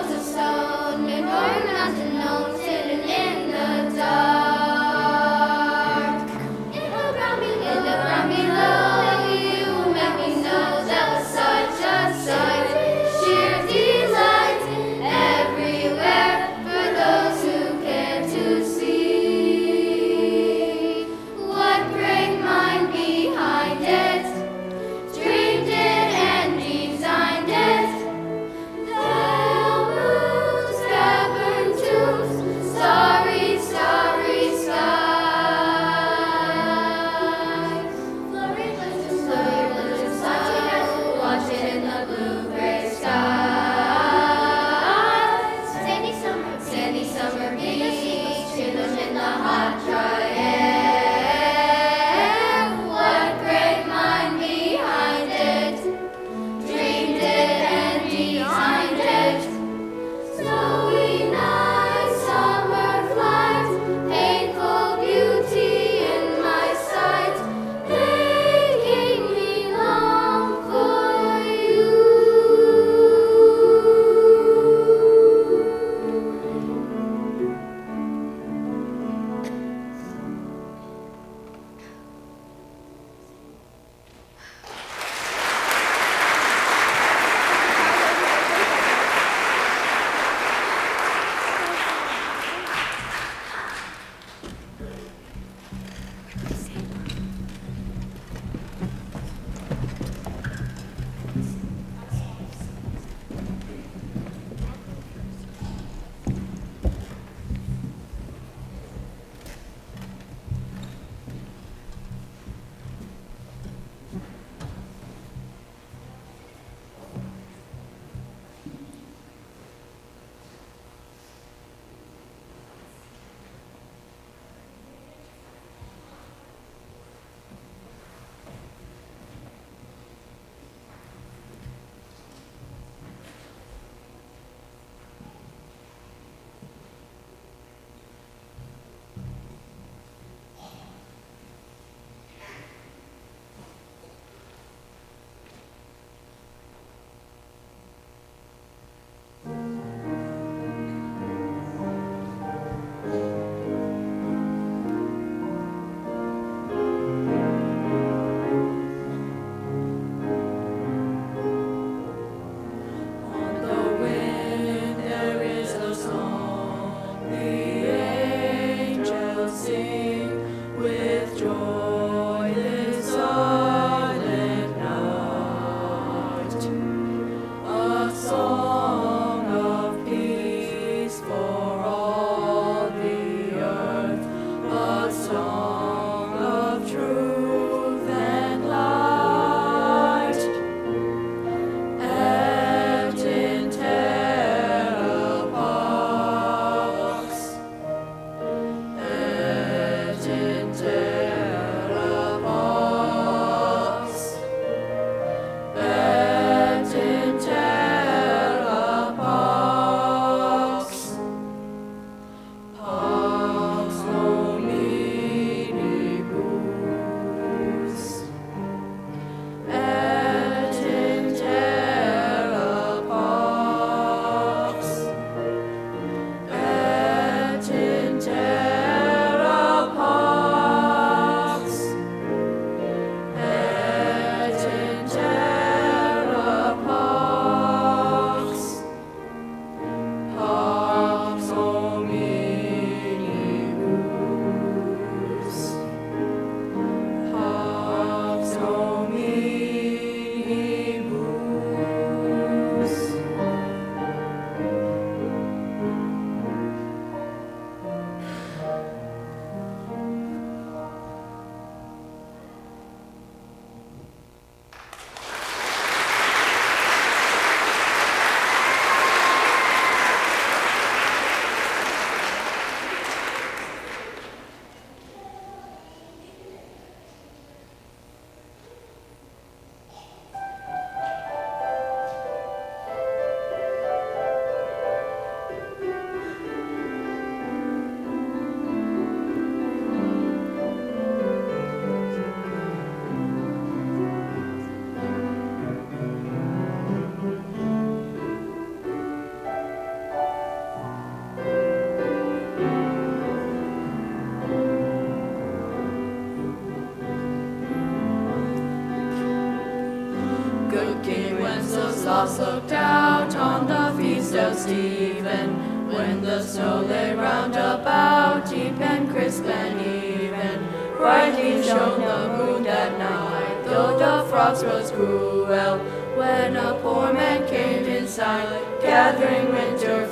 of the stars. lost looked out on the feast of Stephen, when the snow lay round about, deep and crisp and even. Brightly shone the moon that night, though the frost was cruel, when a poor man came in silent, gathering winter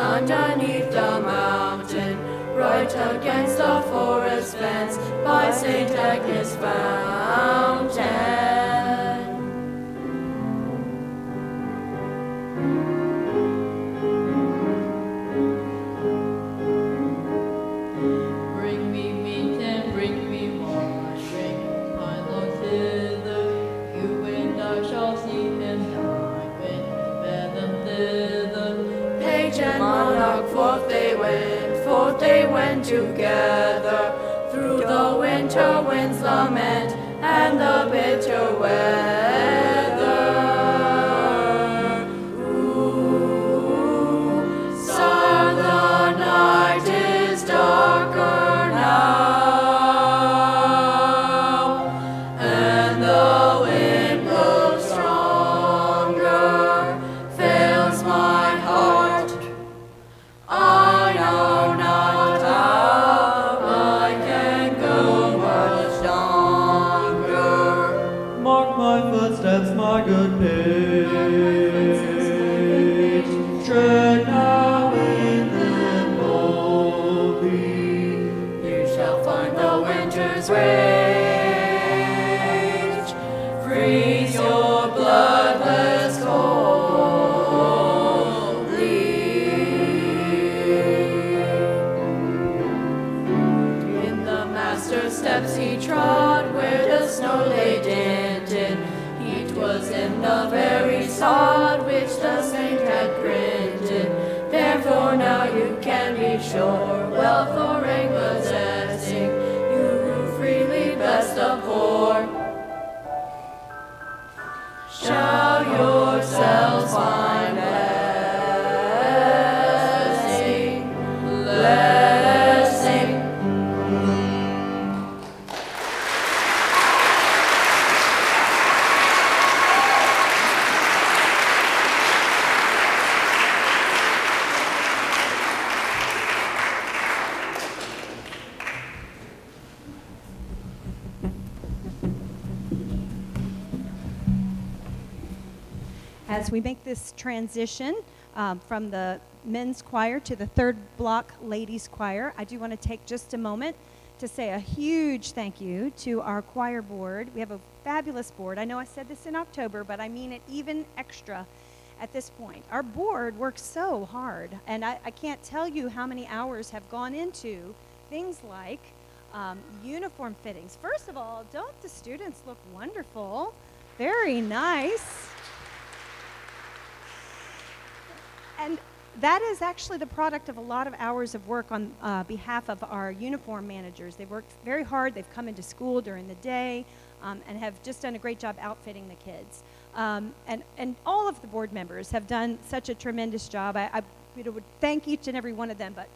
underneath the mountain, right against the forest fence by St. Agnes fountain. Together, through the winter winds lament and the bitter Shall transition um, from the men's choir to the third block ladies choir, I do want to take just a moment to say a huge thank you to our choir board. We have a fabulous board. I know I said this in October, but I mean it even extra at this point. Our board works so hard, and I, I can't tell you how many hours have gone into things like um, uniform fittings. First of all, don't the students look wonderful? Very nice. And that is actually the product of a lot of hours of work on uh, behalf of our uniform managers. They've worked very hard. They've come into school during the day um, and have just done a great job outfitting the kids. Um, and, and all of the board members have done such a tremendous job. I, I you know, would thank each and every one of them, but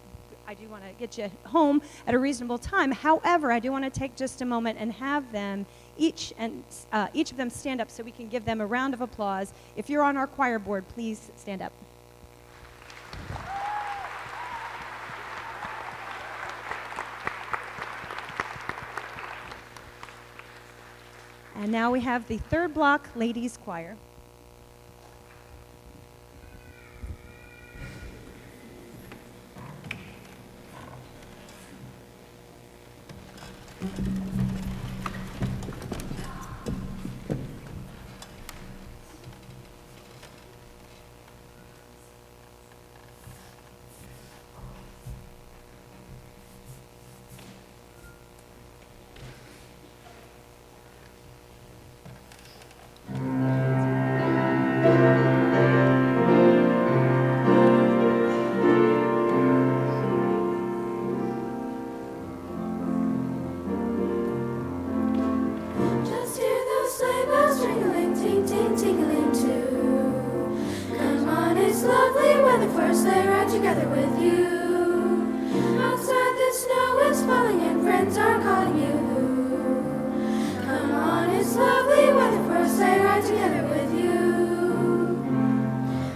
I do want to get you home at a reasonable time. However, I do want to take just a moment and have them each and uh, each of them stand up so we can give them a round of applause. If you're on our choir board, please stand up. And now we have the third block ladies choir. the first they ride together with you. Outside the snow is falling and friends are calling you. Come on, it's lovely weather first they ride together with you.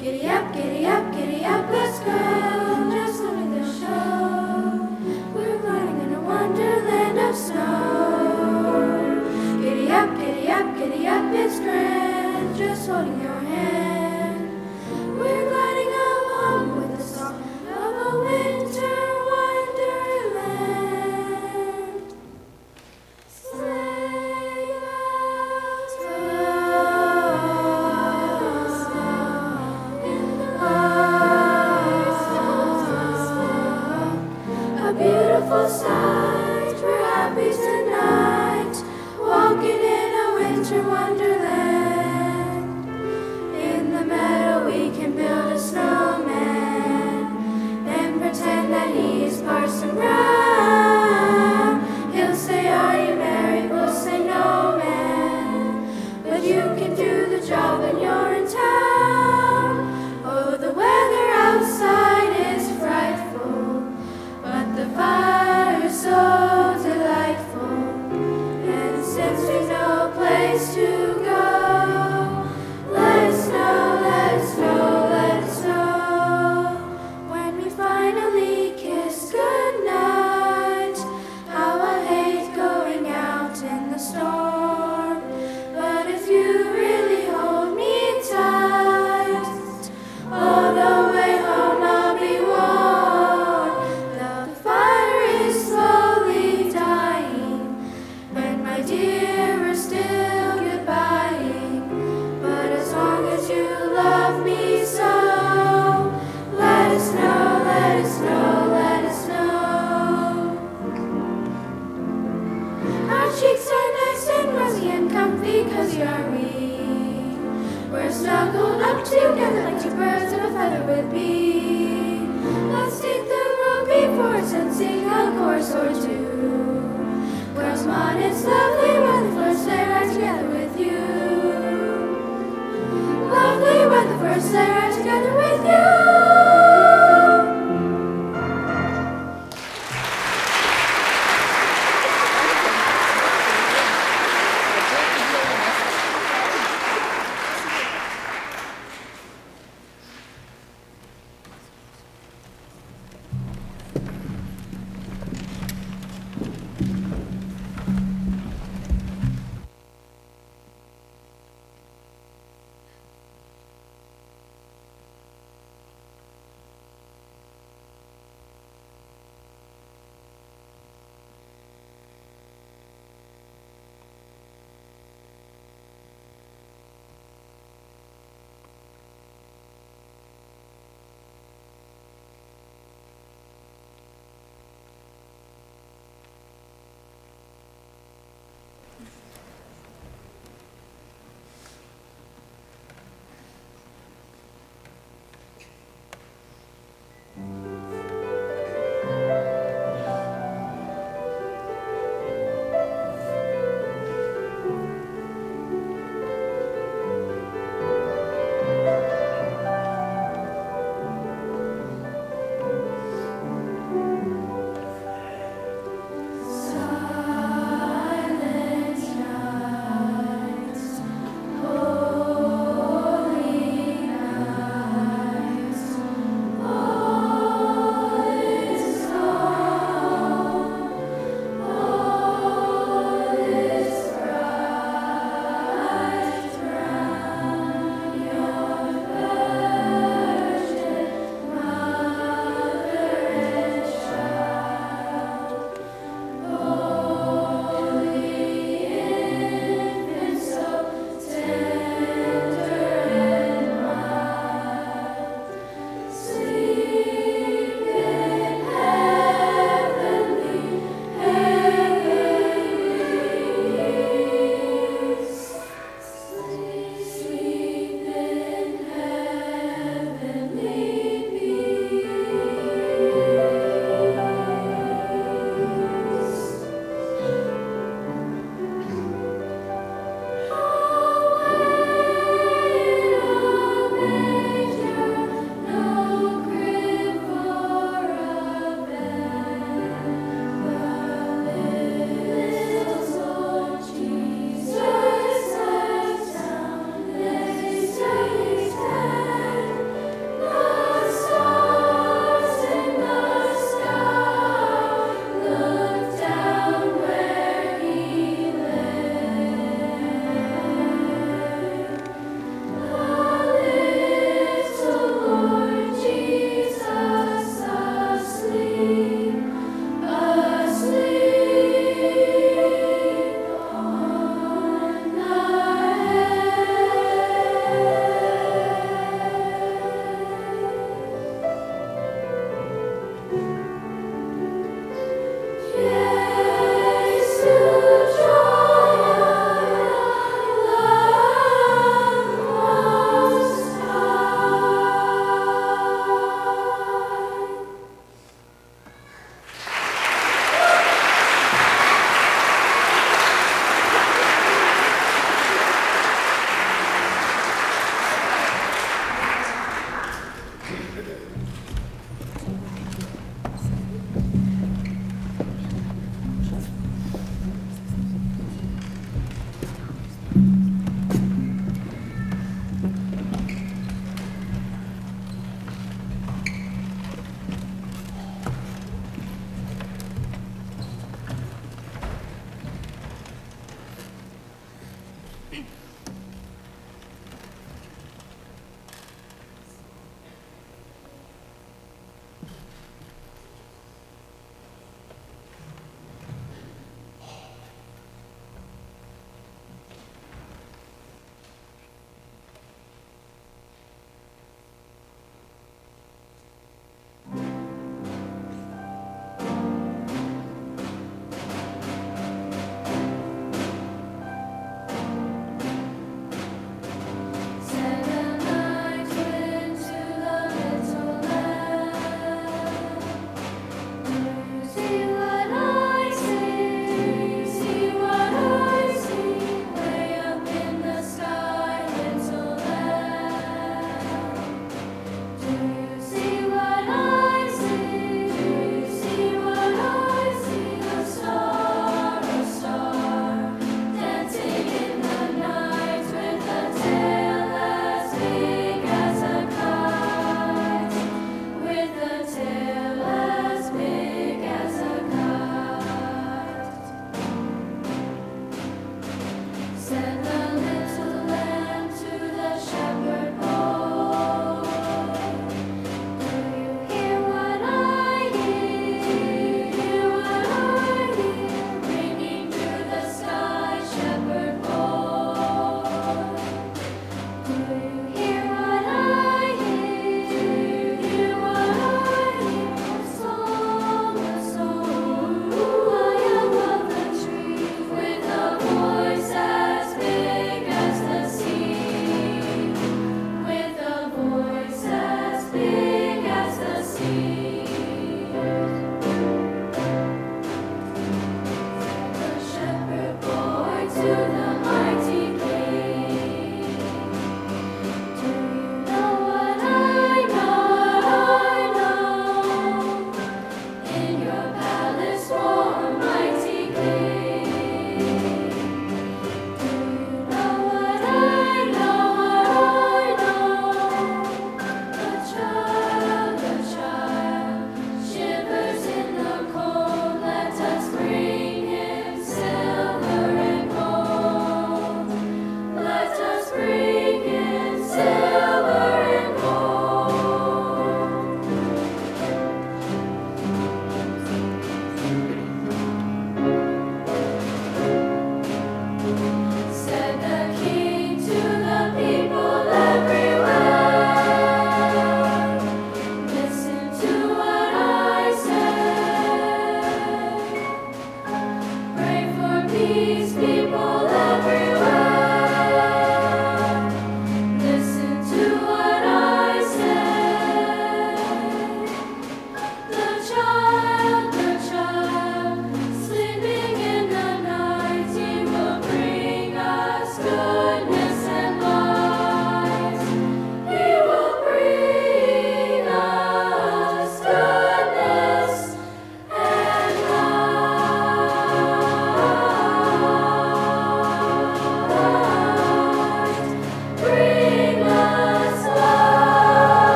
Giddy up, giddy up, giddy up, let's go. Just living the show. We're gliding in a wonderland of snow. Giddy up, giddy up, giddy up, it's grand. Just holding your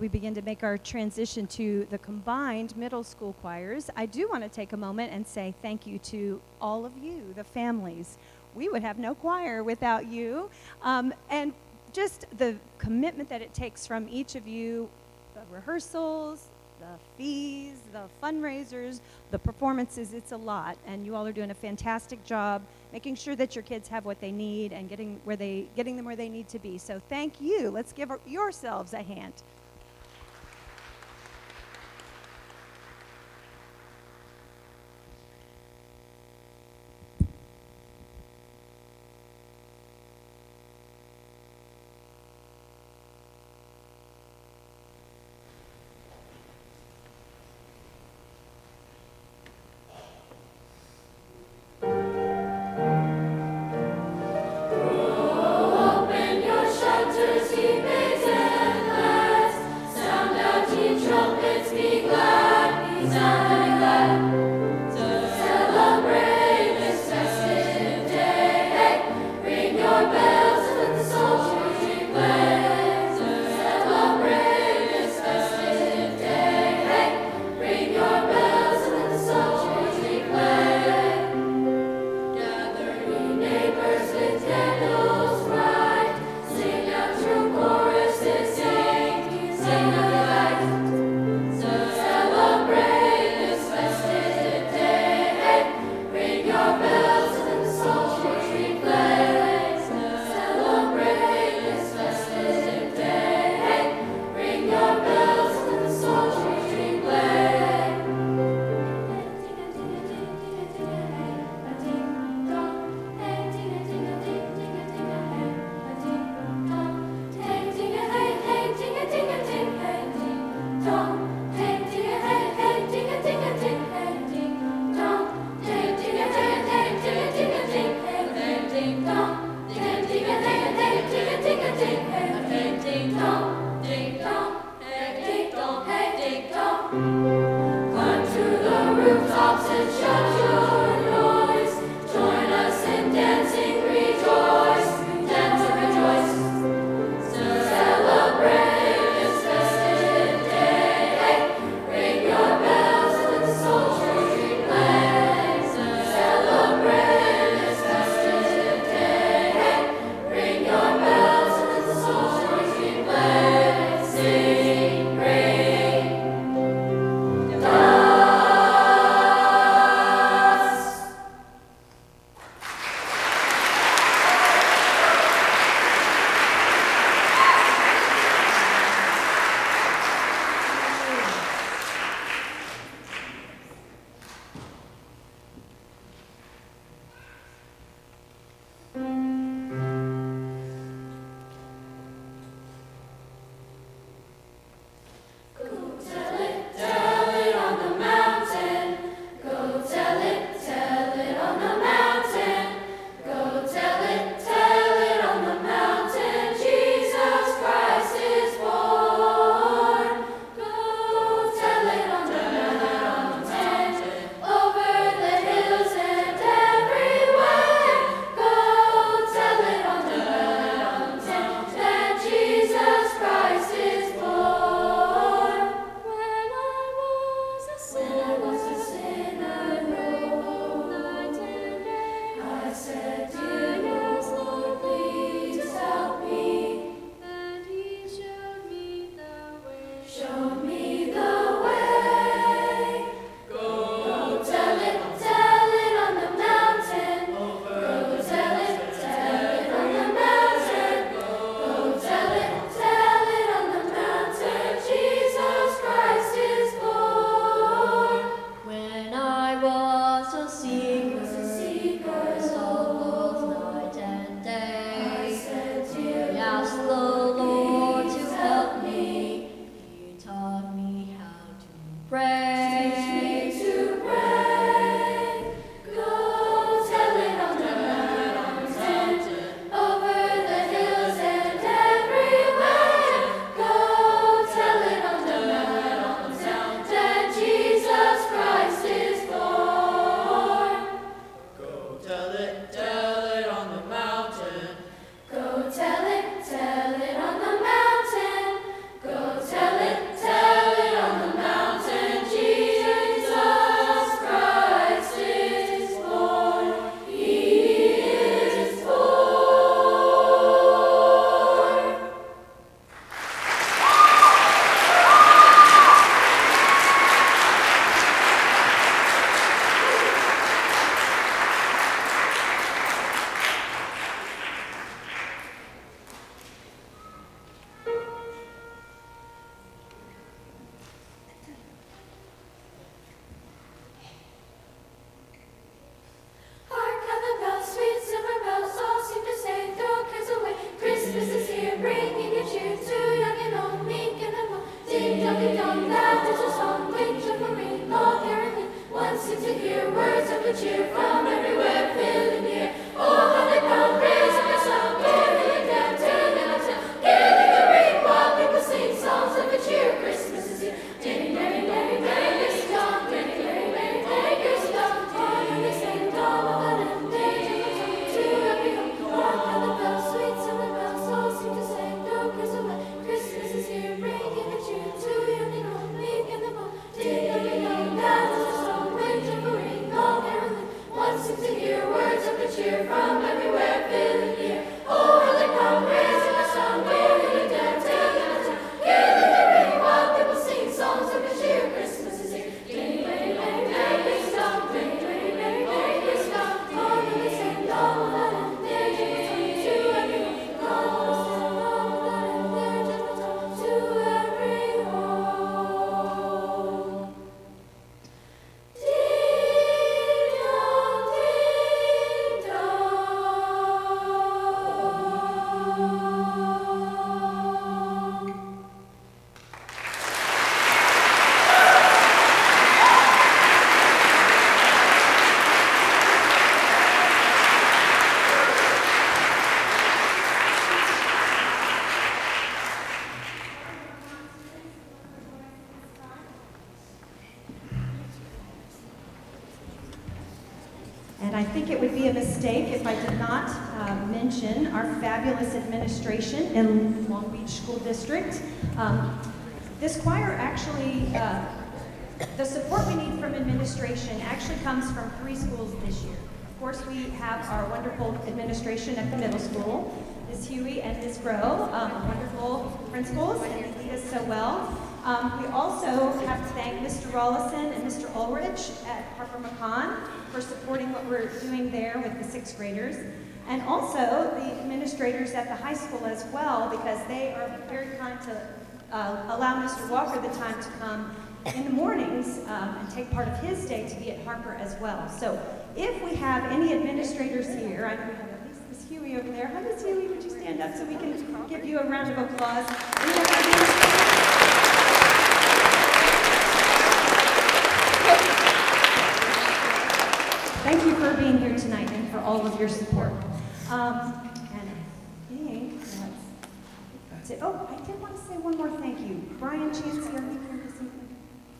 we begin to make our transition to the combined middle school choirs, I do want to take a moment and say thank you to all of you, the families. We would have no choir without you. Um, and just the commitment that it takes from each of you, the rehearsals, the fees, the fundraisers, the performances, it's a lot. And you all are doing a fantastic job making sure that your kids have what they need and getting, where they, getting them where they need to be. So thank you. Let's give yourselves a hand. Think it would be a mistake if I did not uh, mention our fabulous administration in Long Beach School District. Um, this choir actually, uh, the support we need from administration actually comes from three schools this year. Of course, we have our wonderful administration at the middle school, Ms. Huey and Ms. Grow, um, wonderful principals, and they lead us so well. Um, we also have to thank Mr. Rollison and Mr. Ulrich at Harper McCaughan for supporting what we're doing there with the sixth graders. And also the administrators at the high school as well, because they are very kind to uh, allow Mr. Walker the time to come in the mornings um, and take part of his day to be at Harper as well. So if we have any administrators here, I know we have at least Ms. Huey over there. Hi, Ms. Huey, would you stand up so we can give you a round of applause? We have Thank you for being here tonight and for all of your support. Um, and think that's, it. Oh, I did want to say one more thank you. Brian Chansey, are you here this evening?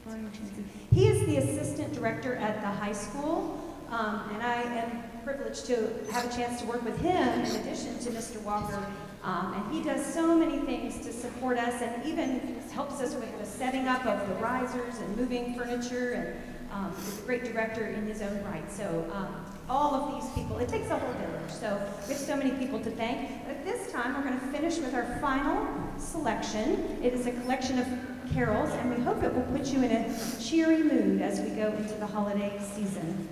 Brian Chansey. He is the assistant director at the high school, um, and I am privileged to have a chance to work with him in addition to Mr. Walker. Um, and he does so many things to support us and even helps us with the setting up of the risers and moving furniture and um, he's a great director in his own right. So um, all of these people, it takes a whole village. So we have so many people to thank. But this time, we're going to finish with our final selection. It is a collection of carols, and we hope it will put you in a cheery mood as we go into the holiday season.